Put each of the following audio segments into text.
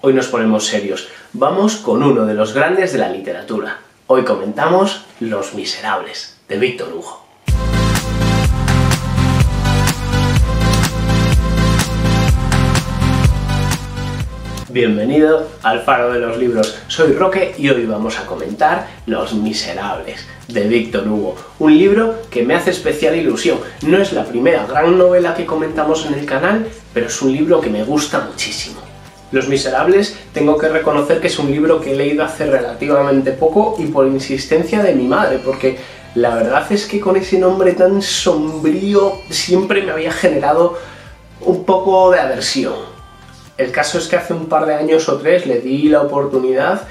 Hoy nos ponemos serios. Vamos con uno de los grandes de la literatura. Hoy comentamos Los Miserables, de Víctor Hugo. Bienvenido al Faro de los Libros. Soy Roque y hoy vamos a comentar Los Miserables de Víctor Hugo. Un libro que me hace especial ilusión. No es la primera gran novela que comentamos en el canal, pero es un libro que me gusta muchísimo. Los Miserables tengo que reconocer que es un libro que he leído hace relativamente poco y por insistencia de mi madre, porque la verdad es que con ese nombre tan sombrío siempre me había generado un poco de aversión el caso es que hace un par de años o tres le di la oportunidad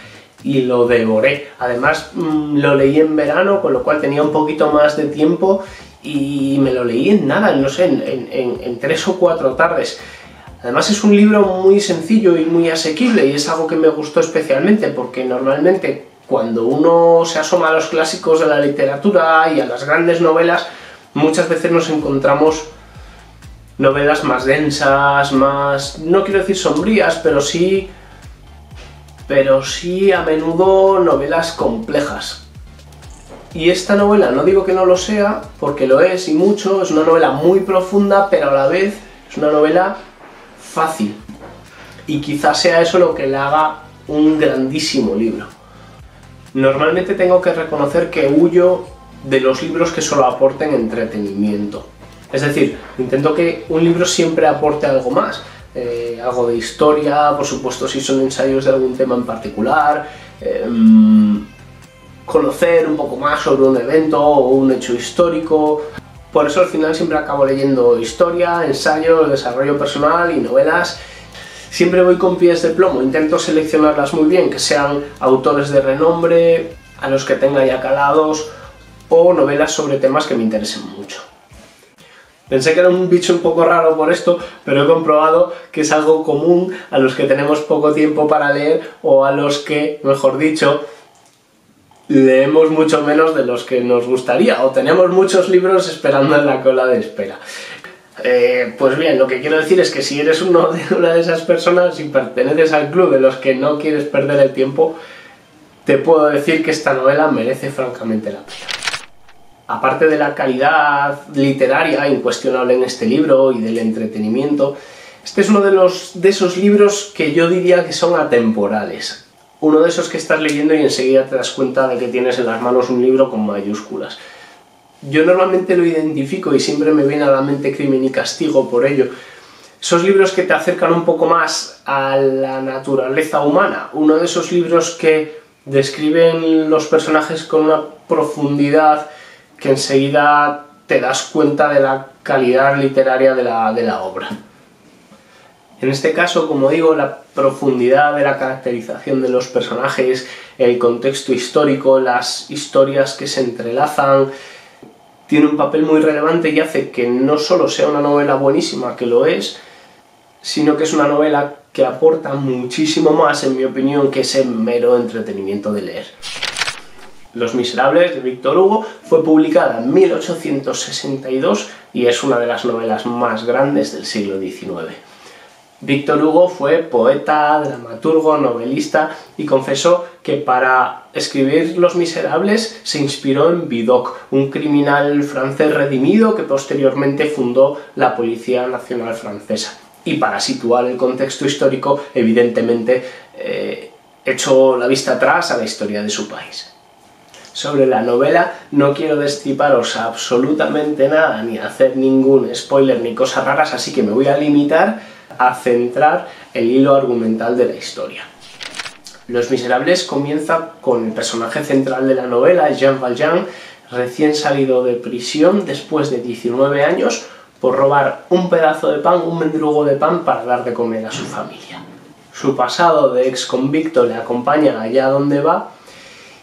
y lo devoré. Además mm, lo leí en verano, con lo cual tenía un poquito más de tiempo y me lo leí en nada, no sé, en, tres o cuatro tardes. Además es un libro muy sencillo y muy asequible y es algo que me gustó especialmente porque normalmente cuando uno se asoma a los clásicos de la literatura y a las grandes novelas, muchas veces nos encontramos novelas más densas, más... no quiero decir sombrías, pero sí... pero sí a menudo novelas complejas. Y esta novela no digo que no lo sea, porque lo es y mucho, es una novela muy profunda, pero a la vez es una novela fácil. Y quizás sea eso lo que le haga un grandísimo libro. Normalmente tengo que reconocer que huyo de los libros que solo aporten entretenimiento. Es decir, intento que un libro siempre aporte algo más, eh, algo de historia, por supuesto si son ensayos de algún tema en particular, em, conocer un poco más sobre un evento o un hecho histórico. Por eso al final siempre acabo leyendo historia, ensayos, desarrollo personal y novelas. Siempre voy con pies de plomo, intento seleccionarlas muy bien, que sean autores de renombre, a los que tenga ya calados, o novelas sobre temas que me interesen mucho. Pensé que era un bicho un poco raro por esto, pero he comprobado que es algo común a los que tenemos poco tiempo para leer o a los que, mejor dicho, leemos mucho menos de los que nos gustaría o tenemos muchos libros esperando en la cola de espera. Eh, pues bien, lo que quiero decir es que si eres una de esas personas y perteneces al club de los que no quieres perder el tiempo, te puedo decir que esta novela merece francamente la pena aparte de la calidad literaria incuestionable en este libro y del entretenimiento, este es uno de esos libros que yo diría que son atemporales. Uno de esos que estás leyendo y enseguida te das cuenta de que tienes en las manos un libro con mayúsculas. Yo normalmente lo identifico y siempre me viene a la mente Crimen y Castigo por ello. Esos libros que te acercan un poco más a la naturaleza humana. Uno de esos libros que describen los personajes con una profundidad que enseguida te das cuenta de la calidad literaria de la, obra. En este caso, como digo, la profundidad de la caracterización de los personajes, el contexto histórico, las historias que se entrelazan, tiene un papel muy relevante y hace que no solo sea una novela buenísima, que lo es, sino que es una novela que aporta muchísimo más, en mi opinión, que ese mero entretenimiento de leer. Los Miserables de Víctor Hugo fue publicada en 1862 y es una de las novelas más grandes del siglo XIX. Víctor Hugo fue poeta, dramaturgo, novelista y confesó que para escribir Los Miserables se inspiró en Vidocq, un criminal francés redimido que posteriormente fundó la Policía Nacional Francesa. Y para situar el contexto histórico, evidentemente, eh, echó la vista atrás a la historia de su país sobre la novela, no quiero destriparos absolutamente nada, ni hacer ningún spoiler ni cosas raras, así que me voy a limitar a centrar el hilo argumental de la historia. Los Miserables comienza con el personaje central de la novela, Jean Valjean, recién salido de prisión después de 19 años por robar un pedazo de pan, un mendrugo de pan para dar de comer a su familia. Su pasado de ex convicto le acompaña allá donde va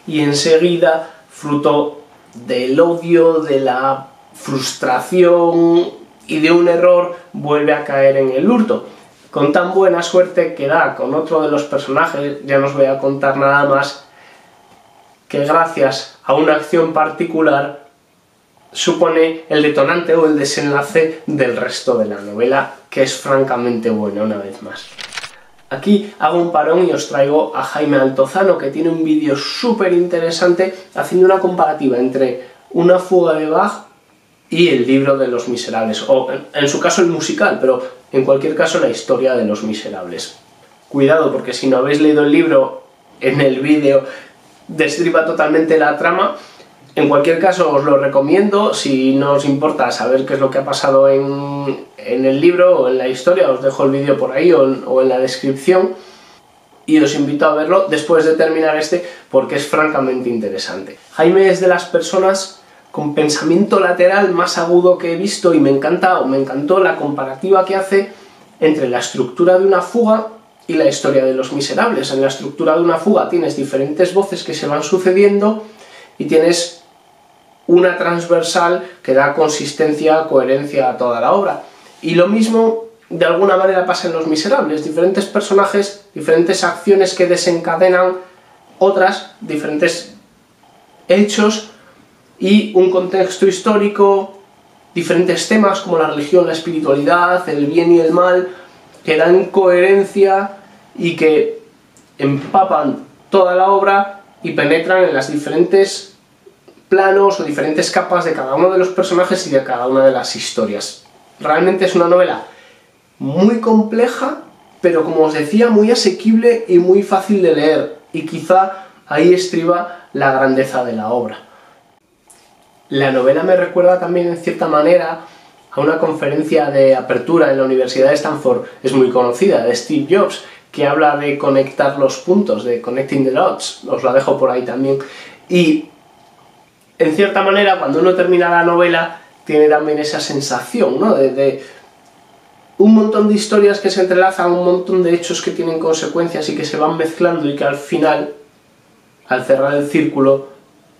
y enseguida, fruto del odio, de la frustración y de un error, vuelve a caer en el hurto. Con tan buena suerte que da con otro de los personajes, ya no os voy a contar nada más, que gracias a una acción particular supone el detonante o el desenlace del resto de la novela, que es francamente buena una vez más. Aquí hago un parón y os traigo a Jaime Altozano, que tiene un vídeo súper interesante haciendo una comparativa entre una fuga de Bach y el libro de los miserables, o en su caso el musical, pero en cualquier caso la historia de los miserables. Cuidado, porque si no habéis leído el libro, en el vídeo destriba totalmente la trama. En cualquier caso, os lo recomiendo. Si no os importa saber qué es lo que ha pasado en, el libro o en la historia, os dejo el vídeo por ahí o en la descripción. Y os invito a verlo después de terminar este, porque es francamente interesante. Jaime es de las personas con pensamiento lateral más agudo que he visto y me encanta me encantó la comparativa que hace entre la estructura de una fuga y la historia de los miserables. En la estructura de una fuga tienes diferentes voces que se van sucediendo y tienes una transversal que da consistencia, coherencia a toda la obra. Y lo mismo de alguna manera pasa en Los Miserables, diferentes personajes, diferentes acciones que desencadenan otras, diferentes hechos y un contexto histórico, diferentes temas como la religión, la espiritualidad, el bien y el mal, que dan coherencia y que empapan toda la obra y penetran en las diferentes planos o diferentes capas de cada uno de los personajes y de cada una de las historias. Realmente es una novela muy compleja, pero como os decía, muy asequible y muy fácil de leer, y quizá ahí estriba la grandeza de la obra. La novela me recuerda también en cierta manera a una conferencia de apertura en la Universidad de Stanford, es muy conocida, de Steve Jobs, que habla de conectar los puntos, de connecting the dots, os la dejo por ahí también. Y en cierta manera, cuando uno termina la novela, tiene también esa sensación, ¿no? De, de, un montón de historias que se entrelazan, un montón de hechos que tienen consecuencias y que se van mezclando y que al final, al cerrar el círculo,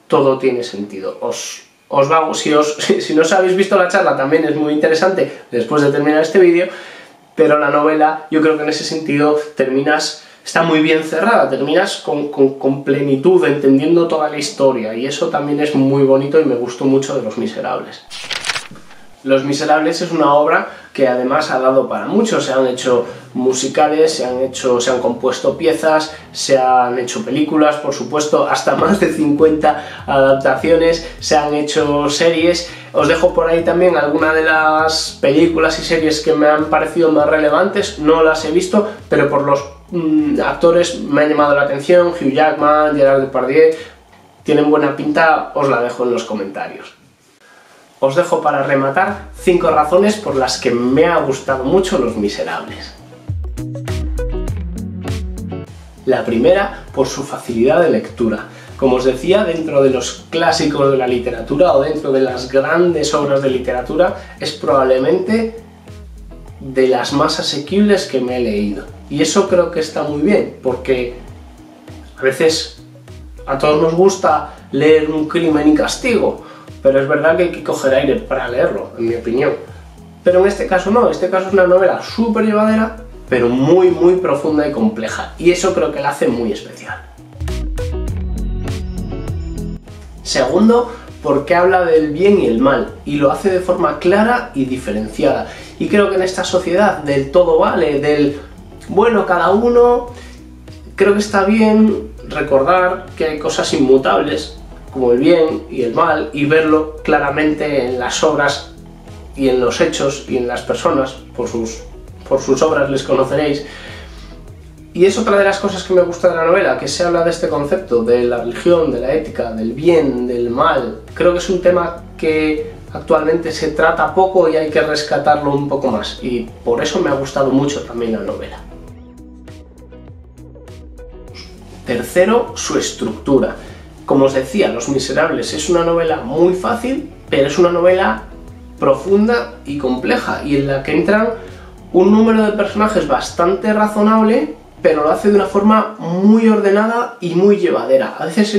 todo tiene sentido. Os os va, si, os, si no os habéis visto la charla también es muy interesante después de terminar este vídeo, pero la novela yo creo que en ese sentido terminas, está muy bien cerrada, terminas con, con, con plenitud, entendiendo toda la historia y eso también es muy bonito y me gustó mucho de Los Miserables. Los Miserables es una obra que además ha dado para mucho, se han hecho musicales, se han hecho, se han compuesto piezas, se han hecho películas, por supuesto, hasta más de 50 adaptaciones, se han hecho series. Os dejo por ahí también algunas de las películas y series que me han parecido más relevantes, no las he visto, pero por los mm, actores me han llamado la atención, Hugh Jackman, Gerard Depardieu, tienen buena pinta, os la dejo en los comentarios os dejo para rematar 5 razones por las que me ha gustado mucho Los Miserables. La primera, por su facilidad de lectura. Como os decía, dentro de los clásicos de la literatura o dentro de las grandes obras de literatura, es probablemente de las más asequibles que me he leído. Y eso creo que está muy bien, porque a veces a todos nos gusta leer un crimen y castigo, pero es verdad que hay que coger aire para leerlo, en mi opinión. Pero en este caso no, este caso es una novela súper llevadera, pero muy muy profunda y compleja, y eso creo que la hace muy especial. Segundo, porque habla del bien y el mal, y lo hace de forma clara y diferenciada. Y creo que en esta sociedad del todo vale, del bueno, cada uno, creo que está bien recordar que hay cosas inmutables, como el bien y el mal y verlo claramente en las obras y en los hechos y en las personas, por sus, por sus obras les conoceréis. Y es otra de las cosas que me gusta de la novela, que se habla de este concepto, de la religión, de la ética, del bien, del mal. Creo que es un tema que actualmente se trata poco y hay que rescatarlo un poco más. Y por eso me ha gustado mucho también la novela. Tercero, su estructura. Como os decía, Los Miserables es una novela muy fácil, pero es una novela profunda y compleja, y en la que entran un número de personajes bastante razonable, pero lo hace de una forma muy ordenada y muy llevadera. A veces,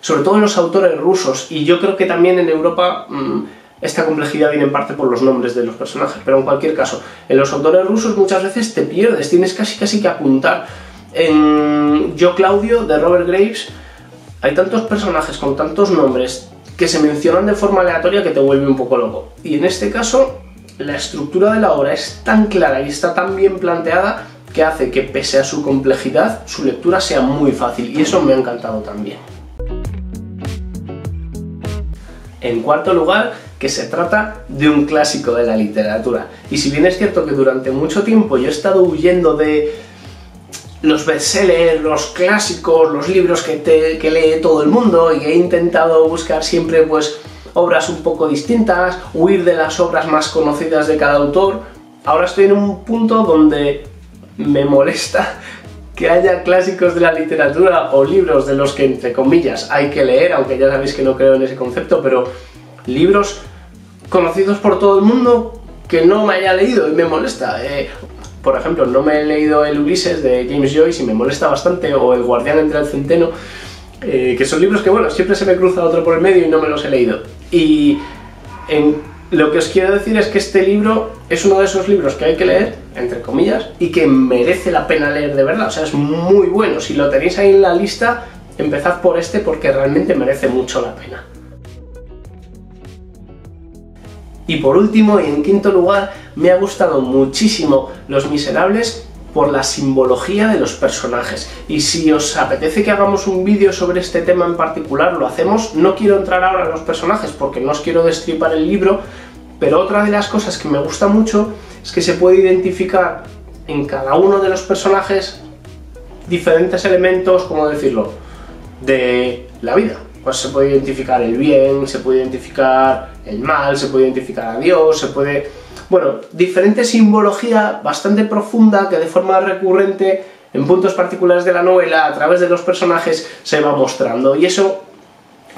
sobre todo en los autores rusos, y yo creo que también en Europa mm, esta complejidad viene en parte por los nombres de los personajes, pero en cualquier caso, en los autores rusos muchas veces te pierdes, tienes casi casi que apuntar. En Yo Claudio, de Robert Graves, hay tantos personajes con tantos nombres que se mencionan de forma aleatoria que te vuelve un poco loco. Y en este caso, la estructura de la obra es tan clara y está tan bien planteada que hace que pese a su complejidad, su lectura sea muy fácil y eso me ha encantado también. En cuarto lugar, que se trata de un clásico de la literatura. Y si bien es cierto que durante mucho tiempo yo he estado huyendo de los bestsellers, los clásicos, los libros que, que lee todo el mundo y he intentado buscar siempre pues obras un poco distintas, huir de las obras más conocidas de cada autor, ahora estoy en un punto donde me molesta que haya clásicos de la literatura o libros de los que, entre comillas, hay que leer, aunque ya sabéis que no creo en ese concepto, pero libros conocidos por todo el mundo que no me haya leído y me molesta. Eh, por ejemplo, no me he leído el Ulises de James Joyce y me molesta bastante, o El guardián entre el centeno, eh, que son libros que, bueno, siempre se me cruza otro por el medio y no me los he leído. Y lo que os quiero decir es que este libro es uno de esos libros que hay que leer, entre comillas, y que merece la pena leer de verdad. O sea, es muy bueno. Si lo tenéis ahí en la lista, empezad por este porque realmente merece mucho la pena. Y por último, y en quinto lugar, me ha gustado muchísimo Los Miserables por la simbología de los personajes. Y si os apetece que hagamos un vídeo sobre este tema en particular, lo hacemos. No quiero entrar ahora en los personajes porque no os quiero destripar el libro, pero otra de las cosas que me gusta mucho es que se puede identificar en cada uno de los personajes diferentes elementos, como decirlo, de la vida. Pues se puede identificar el bien, se puede identificar el mal, se puede identificar a Dios, se puede bueno, diferente simbología bastante profunda que de forma recurrente en puntos particulares de la novela, a través de los personajes, se va mostrando. Y eso,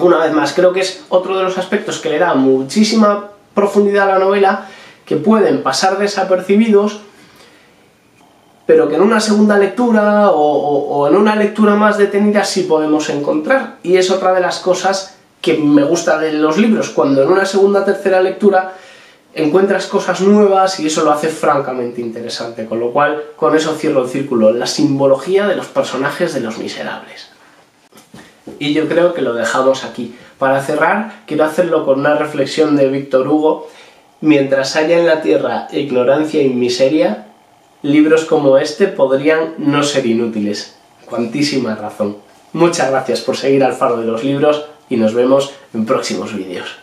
una vez más, creo que es otro de los aspectos que le da muchísima profundidad a la novela, que pueden pasar desapercibidos, pero que en una segunda lectura o, o, en una lectura más detenida sí podemos encontrar. Y es otra de las cosas que me gusta de los libros, cuando en una segunda tercera lectura encuentras cosas nuevas y eso lo hace francamente interesante, con lo cual con eso cierro el círculo, la simbología de los personajes de los miserables. Y yo creo que lo dejamos aquí. Para cerrar, quiero hacerlo con una reflexión de Víctor Hugo. Mientras haya en la tierra ignorancia y miseria, libros como este podrían no ser inútiles. Cuantísima razón. Muchas gracias por seguir al faro de los libros y nos vemos en próximos vídeos.